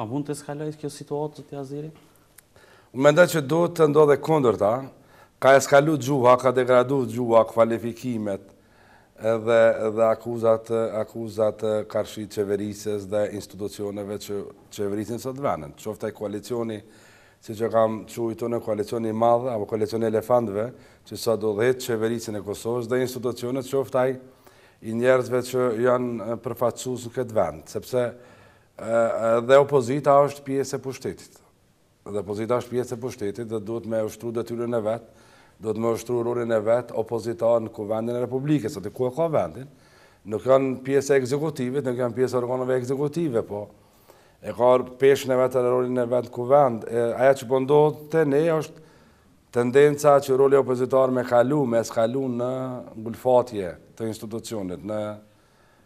A mund të eskalojë kjo situatë, zoti Aziri? Unë mendoj që duhet të ndodhë e kundërta. Ka eskalu gjuha, ka degradu gjuha, kvalifikimet dhe dhe akuzat, akuzat karshi qeverisjes dhe institucioneve që qeverisin sot venin. Qoftë ai koalicioni siç e kam qujt unë koalicioni i madh, apo koalicioni i elefantëve, që sot udhëheq qeverisjen e Kosovës dhe institucionet qoftë ai i njerëzve që janë përfaqësues në këtë vend. Sepse Dhe opozita është pjesë e pushtetit. Dhe opozita është pjesë e pushtetit dhe duhet me ushtru detyrën e vet, duhet me ushtru rolin e vet opozita në kuvendin e Republikës, aty ku e ka vendin. Nuk janë pjesë e ekzekutivit, nuk janë pjesë e organeve ekzekutive, po e ka peshën e vet e rolin e vet n'kuvend. Ajo që po ndodh po te ne është tendenca që roli opozitar me kalu, me eskalu në ngulfatje të institucionit, në